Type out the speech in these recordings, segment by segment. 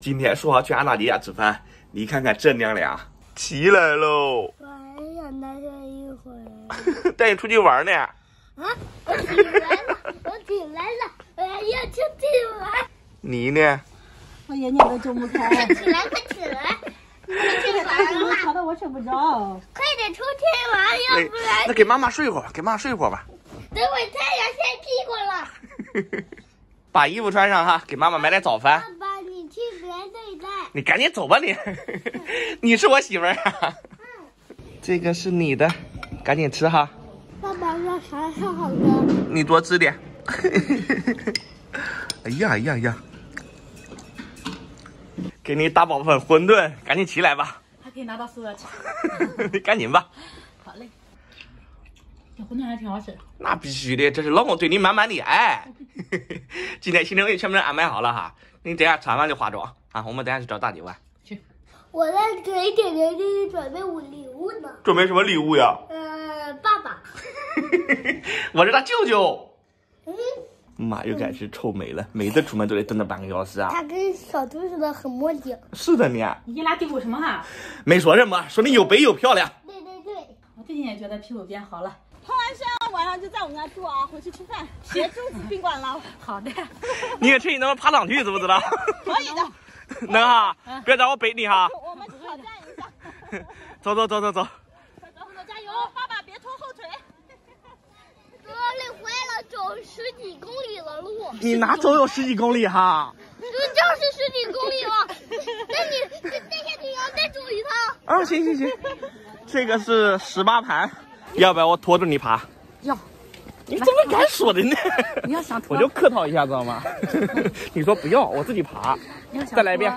今天说好去安娜迪亚吃饭，你看看这娘俩起来喽！我还想待这一会儿。带你出去玩呢。啊！我起来了，我起来了，我要出去玩。你呢？我眼睛都睁不开。快起来，快起来！出去玩了，吵得我睡不着。快点出去玩，要不然那给妈妈睡会儿，给妈妈睡会儿吧。等会太阳晒屁股了。把衣服穿上哈，给妈妈买点早饭。你赶紧走吧你，你是我媳妇儿啊。这个是你的，赶紧吃哈。爸爸说啥是好的？你多吃点。哎呀哎呀哎呀！给你打包份馄饨，赶紧起来吧。还可以拿到宿舍去。你赶紧吧。好嘞。这馄饨还挺好吃。那必须的，这是老公对你满满的爱。今天行程也全部都安排好了哈，你等下吃完饭就化妆啊，我们等下去找大姐玩。去。我在给姐姐给你准备礼礼物呢。准备什么礼物呀？呃，爸爸。我是他舅舅。嗯。妈又开始臭美了，每次出门都得等着半个小时啊。他跟小猪似的，很墨迹。是的呢。你俩嘀咕什么哈？没说什么，说你又白又漂亮。对对对。我最近也觉得皮肤变好了。拍完相晚上就在我们家住啊，回去吃饭，别住 宾馆了。好的。你也趁你能爬上去，知不知道？可以的。能哈，别让我背你哈。我们挑战一下。走走走走走。快走，加油！爸爸别拖后腿。哥，累坏了，走十几公里的路。你哪走有十几公里哈？这就是十几公里了。那你再下你要再走一趟。啊，行行行，这个是十八盘。要不要我拖着你爬？要。你怎么敢说的呢？你要想脱，我就客套一下，知道吗？你说不要，我自己爬。再来一遍。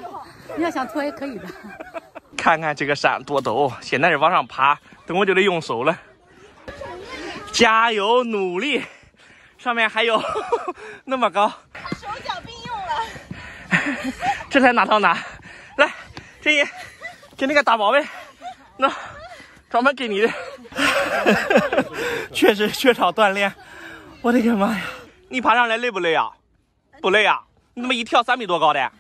你要想脱也可以的。看看这个山多陡，现在是往上爬，等会就得用手了。加油努力！上面还有那么高。手脚并用了。这才哪到哪？来，这一给那个大宝贝，那专门给你的。确实缺少锻炼，我的个妈呀！你爬上来累不累啊？不累啊？你怎么一跳三米多高的？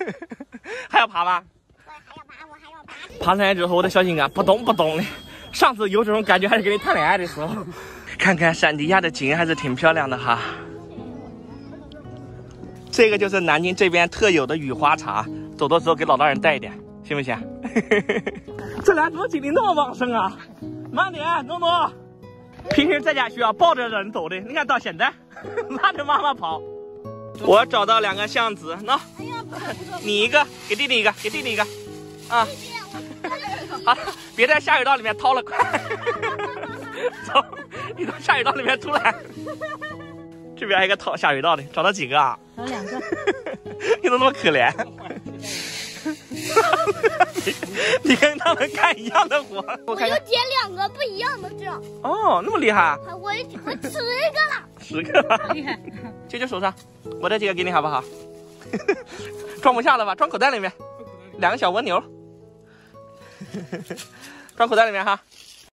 还要爬吗？我还要爬，我还要爬。爬上来之后，我的小心肝扑通扑通的。上次有这种感觉还是跟你谈恋爱的时候。看看山底下的景还是挺漂亮的哈。这个就是南京这边特有的雨花茶，走的时候给老大人带一点，行不行？这俩怎么精力那么旺盛啊？慢点，诺诺。平时在家需要抱着人走的，你看到现在 拉着妈妈跑。我找到两个橡子，喏，你一个，给弟弟一个，给弟弟一个，啊，好，别在下水道里面掏了，快，走，你从下水道里面出来。这边还有个掏下水道的，找到几个啊？找两个。你怎么那么可怜？干一样的活，我就捡两个不一样的这样。哦，那么厉害！我我十个了，十个了，厉害！舅舅手上，我这几个给你好不好？装不下了吧？装口袋里面，两个小蜗牛，装口袋里面哈。